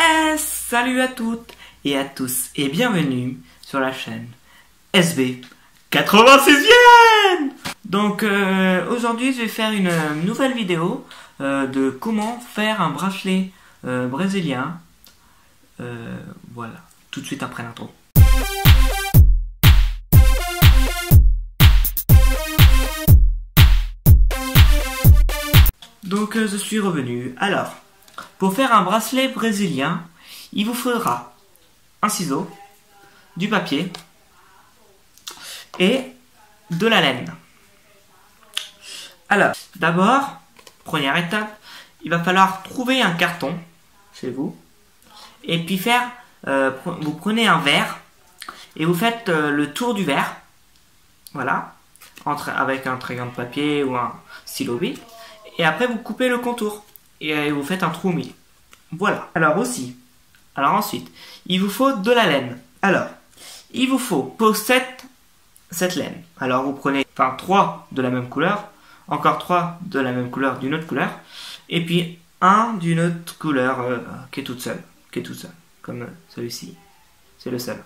Eh, salut à toutes et à tous et bienvenue sur la chaîne SB 86e Donc euh, aujourd'hui je vais faire une nouvelle vidéo euh, de comment faire un bracelet euh, brésilien. Voilà, tout de suite après l'intro. Donc je suis revenu. Alors, pour faire un bracelet brésilien, il vous faudra un ciseau, du papier et de la laine. Alors, d'abord, première étape, il va falloir trouver un carton chez vous et puis faire, euh, vous prenez un verre et vous faites euh, le tour du verre, voilà, entre, avec un crayon de papier ou un stylo bic et après vous coupez le contour et euh, vous faites un trou au milieu. Voilà. Alors aussi, alors ensuite, il vous faut de la laine. Alors, il vous faut pour cette, cette laine. Alors vous prenez enfin trois de la même couleur, encore trois de la même couleur d'une autre couleur, et puis un d'une autre couleur euh, qui est toute seule, qui est toute seule, comme euh, celui-ci. C'est le seul.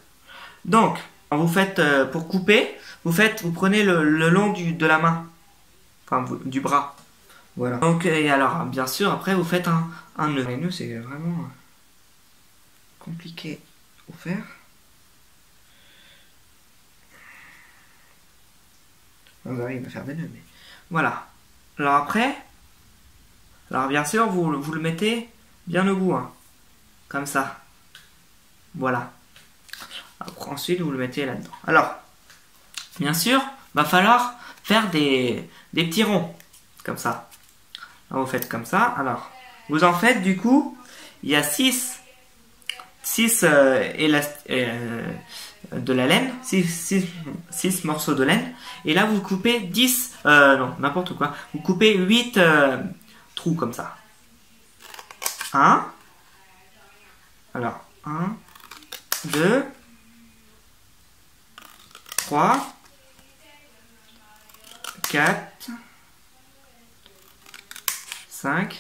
Donc, vous faites euh, pour couper, vous faites, vous prenez le, le long du, de la main, enfin vous- du bras. Voilà. Donc, et alors, bien sûr, après, vous faites un, un nœud. Un nœud, c'est vraiment euh, compliqué à faire. On arrive à faire des nœuds, mais voilà. Alors après, alors bien sûr, vous, vous le mettez bien au bout, hein. comme ça. Voilà. Après, ensuite, vous le mettez là-dedans. Alors, bien sûr, va falloir faire des, des petits ronds, comme ça. Alors, vous faites comme ça. Alors, vous en faites du coup, il y a 6 6 de la laine, 6 morceaux de laine. Et là, vous coupez 10, euh, non, n'importe quoi. Vous coupez 8 euh, trous comme ça. 1. Alors, 1, 2, 3, 4, 5,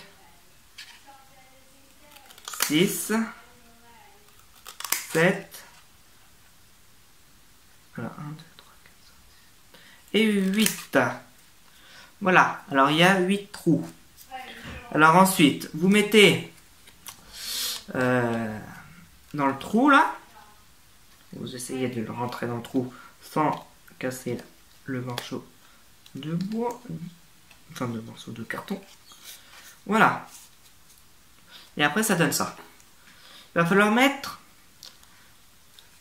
6, 7, voilà, 1, 2, 3, 4, 5, 6, et 8. Voilà, alors il y a 8 trous. Alors ensuite, vous mettez euh, dans le trou là, vous essayez de le rentrer dans le trou sans casser le morceau de bois, enfin de morceau de carton. Voilà. Et après, ça donne ça. Il va falloir mettre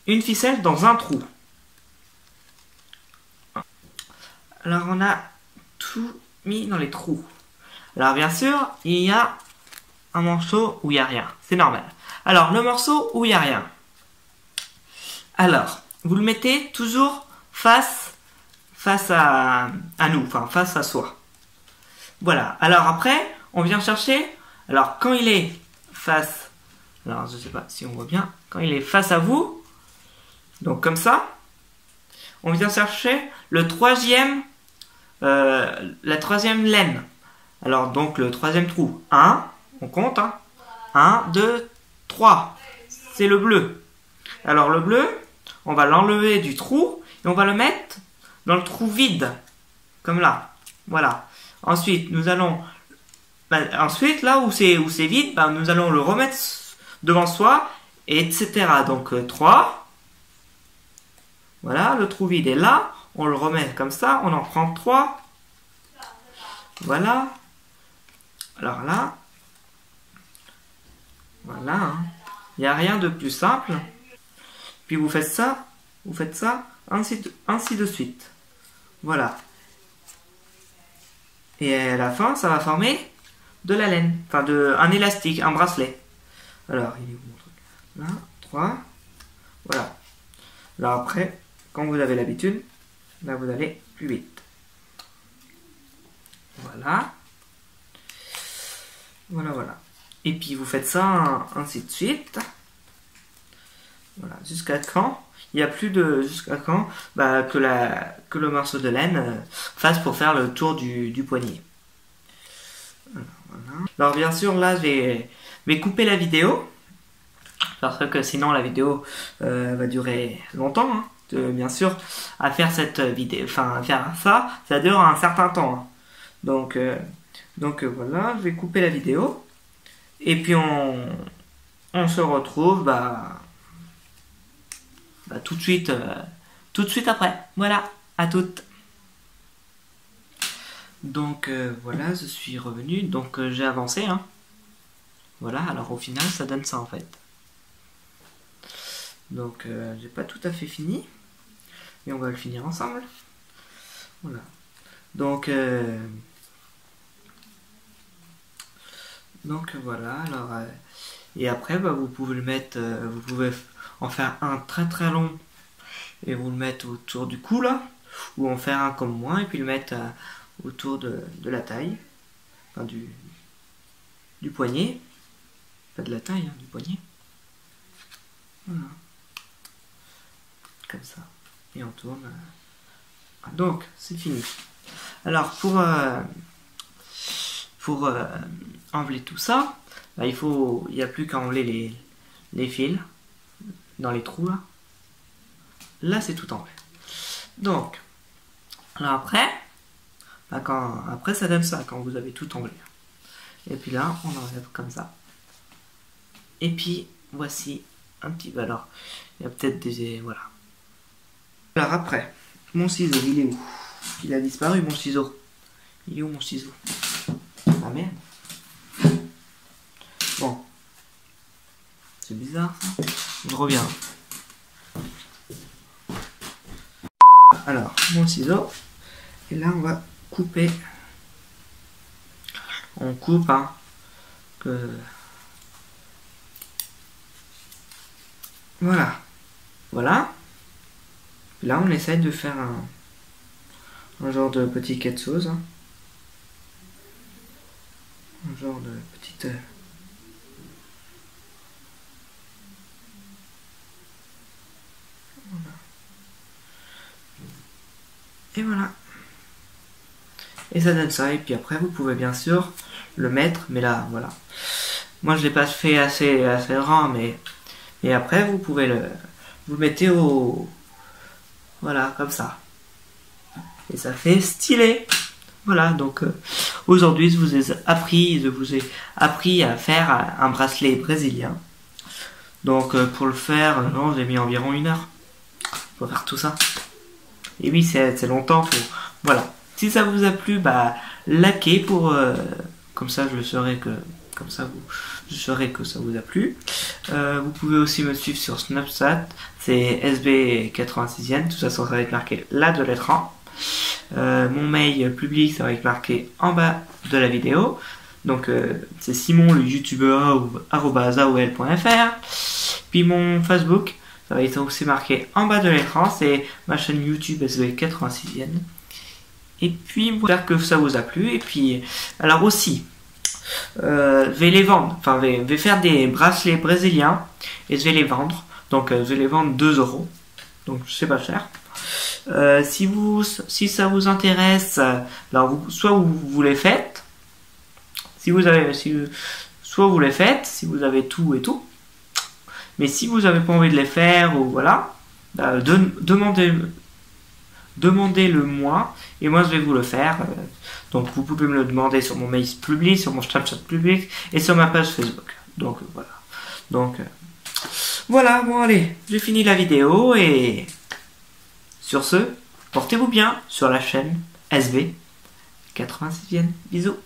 une ficelle dans un trou. Alors, on a tout mis dans les trous. Alors, bien sûr, il y a un morceau où il n'y a rien. C'est normal. Alors, le morceau où il n'y a rien. Alors, vous le mettez toujours face, à nous, enfin face à soi. Voilà. Alors après, on vient chercher. Alors quand il est face, alors je sais pas si on voit bien, quand il est face à vous, donc comme ça, on vient chercher le troisième, euh, la troisième laine. Alors donc le troisième trou. 1, on compte, hein. 1, 2, 3. C'est le bleu. Alors le bleu, on va l'enlever du trou et on va le mettre dans le trou vide. Comme là. Voilà. Ensuite, nous allons. Ben, ensuite, là où c'est où c'est vide, ben, nous allons le remettre devant soi, et etc. Donc euh, 3. Voilà, le trou vide est là. On le remet comme ça. On en prend 3. Voilà. Alors là. Voilà. hein. Il n'y a rien de plus simple. Puis vous faites ça. Vous faites ça. Ainsi ainsi de suite. Voilà. Et à la fin, ça va former de la laine. Enfin, de, un élastique, un bracelet. Alors, il est où mon truc? Là, 3. Voilà. Alors après, quand vous avez l'habitude, là vous allez plus vite. Voilà. Voilà, voilà. Et puis vous faites ça ainsi de suite. Voilà, jusqu'à quand? Il n'y a plus de jusqu'à quand bah, que, la, que le morceau de laine euh, fasse pour faire le tour du poignet. Alors, bien sûr, là, je vais, couper la vidéo. parce que sinon la vidéo euh, va durer longtemps. Hein. bien sûr, à faire cette vidéo, enfin à faire ça, ça dure un certain temps. Hein. Donc, euh, donc voilà, je vais couper la vidéo et puis on, on se retrouve bah, bah tout de suite, tout de suite après. Voilà, à toutes. Donc voilà, je suis revenu. Donc j'ai avancé. Hein. Voilà, alors au final, ça donne ça en fait. Donc, euh, j'ai pas tout à fait fini. Mais on va le finir ensemble. Voilà. Donc, euh, donc voilà. Alors, euh, et après, bah, vous pouvez le mettre, vous pouvez en faire un très très long et vous le mettre autour du cou là, ou en faire un comme moi et puis le mettre autour de, la taille, enfin du, du poignet. Pas de la taille, hein, du poignet. Comme ça. Et on tourne. Euh. Donc, c'est fini. Alors, pour, euh, pour euh, enlever tout ça, bah, il faut, il n'y a plus qu'à enlever les, les fils dans les trous là. Là, c'est tout enlevé. Donc, alors après, bah, quand, après ça donne ça quand vous avez tout enlevé. Et puis là, on enlève comme ça. Et puis, voici un petit... Alors, il y a peut-être des... Voilà. Alors après, mon ciseau, il est où? Il a disparu, mon ciseau. Il est où, mon ciseau? Ah merde. Bon. C'est bizarre, ça. Je reviens. Alors, mon ciseau. Et là, on va couper. On coupe, hein. Que... Voilà. Voilà. Là, on essaye de faire un, genre de petit sauce. Hein. Un genre de petite... Euh, et voilà. Et ça donne ça. Et puis après, vous pouvez bien sûr le mettre. Mais là, voilà. Moi, je l'ai pas fait assez, assez grand, mais après, vous pouvez le, vous mettez au, voilà, comme ça. Et ça fait stylé. Voilà, donc euh, aujourd'hui, je vous ai appris, je vous ai appris à faire un bracelet brésilien. Donc euh, pour le faire, euh, non, j'ai mis environ une heure pour faire tout ça. Et oui, c'est longtemps. Pour... Voilà. Si ça vous a plu, bah, likez pour, comme ça, je saurai que comme ça vous, je saurai que ça vous a plu. Euh, vous pouvez aussi me suivre sur Snapchat, c'est SB86ien, tout ça, ça va être marqué là de 1. Euh, mon mail public, ça va être marqué en bas de la vidéo. Donc euh, c'est Simon le youtubeur Puis mon Facebook, ça va être aussi marqué en bas de l'écran, c'est ma chaîne YouTube SB86ien. Et puis j'espère que ça vous a plu. Et puis alors aussi, euh, je vais les vendre. Enfin, je vais, faire des bracelets brésiliens et je vais les vendre. Donc, euh, je vais les vendre 2 euros. Donc, c'est pas cher. Euh, si vous, si ça vous intéresse, alors vous, soit vous, les faites. Si vous avez, si, soit vous les faites, si vous avez tout et tout. Mais si vous n'avez pas envie de les faire ou voilà, bah, demandez, demandez-le moi et moi je vais vous le faire. Donc vous pouvez me le demander sur mon mail public, sur mon Snapchat public et sur ma page Facebook. Donc voilà. Donc euh, voilà, bon allez, j'ai fini la vidéo et sur ce, portez-vous bien sur la chaîne SB 86e. Bisous